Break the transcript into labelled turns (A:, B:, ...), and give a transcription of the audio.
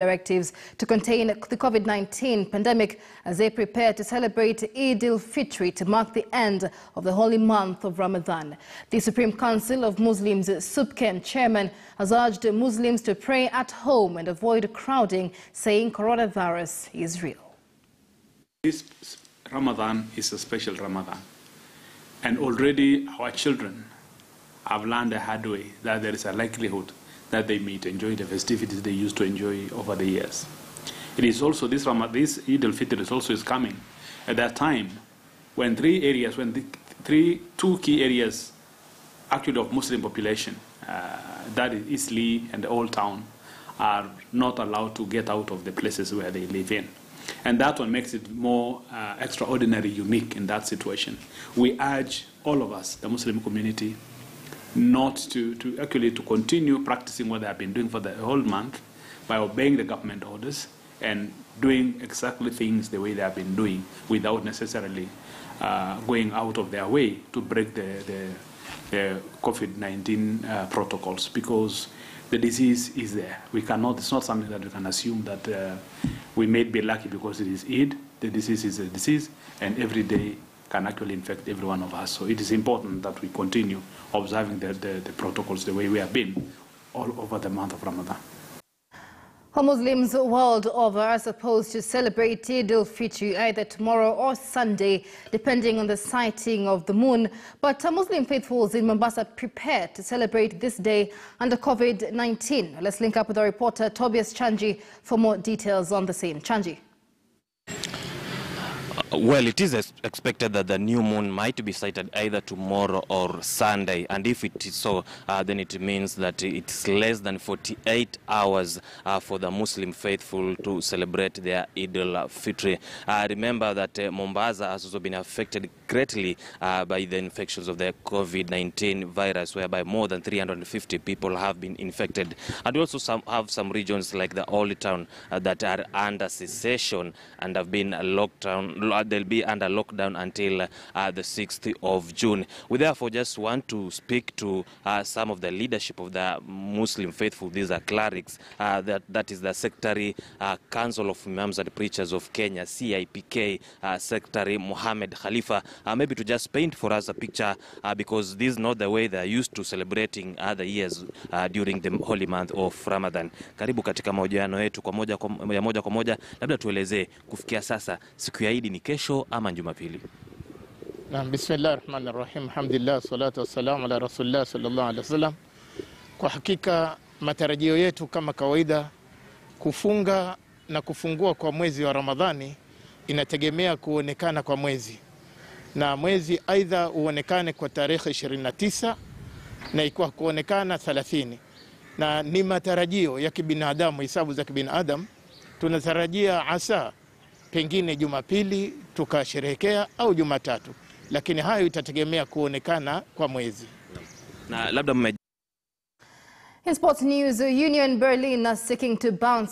A: directives to contain the COVID-19 pandemic as they prepare to celebrate Eid al-Fitr to mark the end of the holy month of Ramadan. The Supreme Council of Muslims SUPKEM chairman has urged Muslims to pray at home and avoid crowding, saying coronavirus is real.
B: This Ramadan is a special Ramadan. And already our children have learned the hard way that there is a likelihood that they may enjoy the festivities they used to enjoy over the years. It is also this Ramadan, this Eid al-Fitr is also is coming at that time when three areas, when the three, two key areas actually of Muslim population, uh, that is Eastleigh and the Old Town, are not allowed to get out of the places where they live in. And that one makes it more uh, extraordinary, unique in that situation. We urge all of us, the Muslim community, not to, to actually to continue practicing what they have been doing for the whole month by obeying the government orders and doing exactly things the way they have been doing without necessarily uh, going out of their way to break the, the, the COVID-19 uh, protocols because the disease is there. We cannot, it's not something that we can assume that uh, we may be lucky because it is Eid. The disease is a disease and every day can actually infect every one of us. So it is important that we continue observing the, the, the protocols the way we have been all over the month of Ramadan.
A: Muslims world over are supposed to celebrate Eid al-Fitr either tomorrow or Sunday, depending on the sighting of the moon. But Muslim faithfuls in Mombasa prepare to celebrate this day under COVID-19. Let's link up with our reporter Tobias Chanji for more details on the same. Chanji.
C: Well, it is expected that the new moon might be sighted either tomorrow or Sunday. And if it is so, uh, then it means that it's less than 48 hours uh, for the Muslim faithful to celebrate their Eid al-Fitr. Uh, remember that uh, Mombasa has also been affected greatly uh, by the infections of the COVID-19 virus, whereby more than 350 people have been infected. And we also some, have some regions like the Old Town uh, that are under cessation and have been locked down they'll be under lockdown until uh, the 6th of June. We therefore just want to speak to uh, some of the leadership of the Muslim faithful. These are clerics. Uh, that, that is the Secretary uh, Council of Imams and Preachers of Kenya, CIPK, uh, Secretary Mohammed Khalifa. Uh, maybe to just paint for us a picture uh, because this is not the way they're used to celebrating other years uh, during the holy month of Ramadan. Karibu katika mahojiano yetu kwa moja kwa moja, labda tuelezee kufikia sasa siku ya Idi ni kesho ama Jumapili?
D: Naam, bismillahi rahmani rahim, alhamdulillah salatu wassalamu ala rasulillah sallallahu alaihi wasallam. Kwa hakika matarajio yetu kama kawaida, kufunga na kufungua kwa mwezi wa Ramadhani inategemea kuonekana kwa mwezi, na mwezi aidha uonekane kwa tarehe 29 na ikiwa kuonekana 30, na ni matarajio ya kibinadamu, hisabu za kibinadamu, tunatarajia asa pengine Jumapili tukasherehekea au Jumatatu, lakini hayo itategemea kuonekana kwa mwezi.
C: Na labda mme
A: In sports news, Union Berlin are seeking to bounce